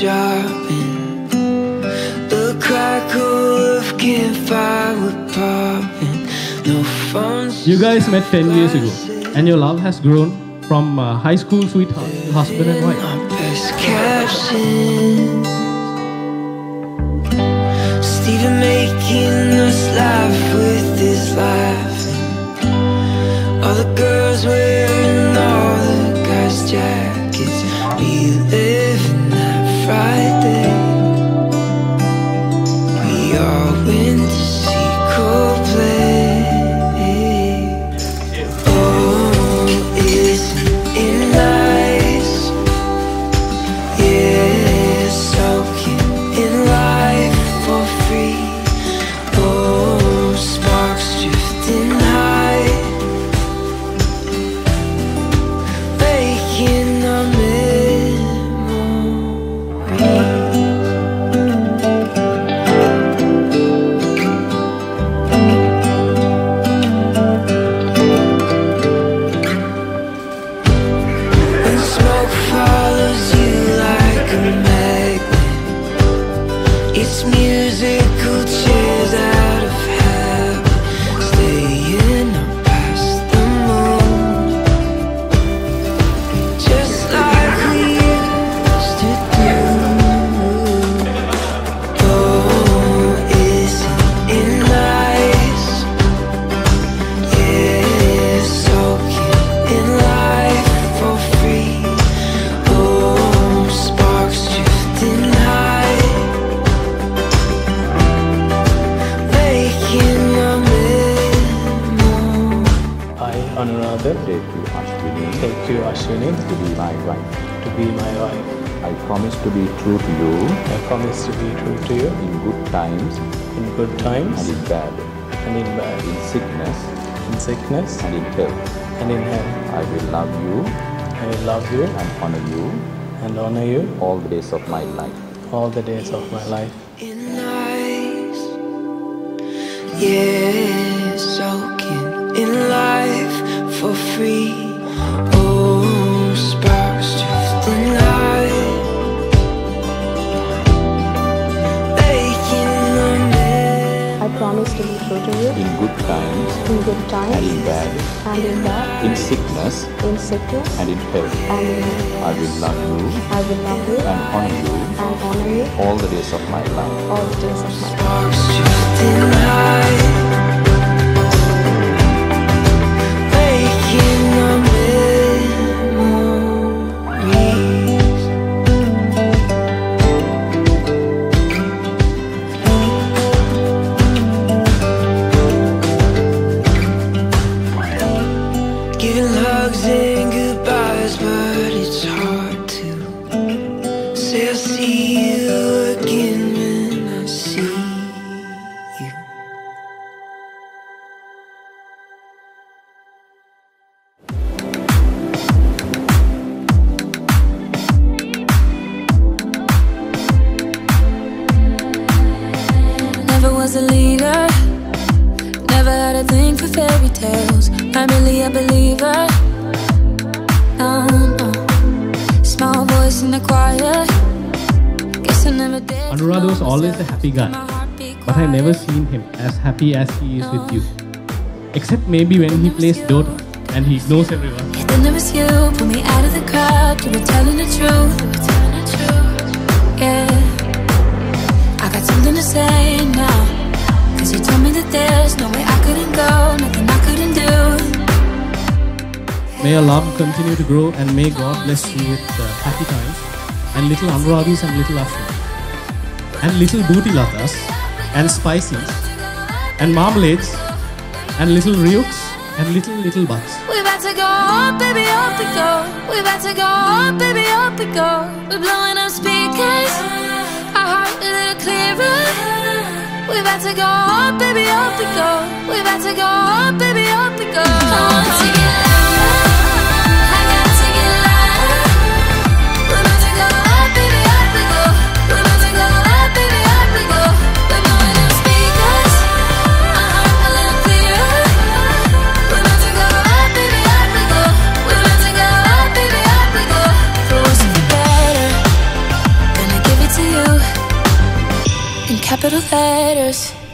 dropping. The crackle of campfire popping. No phones. You guys met 10 years ago, and your love has grown from uh, high school sweetheart to husband and wife. Our best caption. Steven making us laugh with his laughing. All the girls it's musical chairs I, Anuradha, take you Ashvini. Take you Ashvini. To be my wife. to be my wife. I promise to be true to you. I promise to be true to you. In good times. In good times. And in bad, and in bad, in sickness. In sickness. And in health. and in health. I will love you. I will love you. And honor you. And honor you. All the days of my life. all the days of my life. in eyes. Yeah, promise to be true to you In good times in good times, and in bad, and in bad, in sickness in sickness and in health. and in health. I will love you I will love you and honor you and honor you all the days of my life. all the days of my life. Giving hugs and goodbyes, but thing for fairy tales. Really a believer. No, no. Small voice in the choir. Guess I never did. Anuradha was always a happy guy, but I never seen him as happy as he is with you. Uh-huh. Except maybe when he plays Dota and he ignores everyone. Then there was you, pull me out of the crowd. You were telling the truth. May your love continue to grow and may God bless you with uh, happy times and little Anuradhis and little Ashwin and little booty latas and spices and marmalades and little ryuks and little little butts. We about to go, baby, up we go. We about to go, baby, up we go. We're blowing up speakers, our heart a little clearer. We about to go, baby, up we go. We about to go, baby, up we go. Capital letters.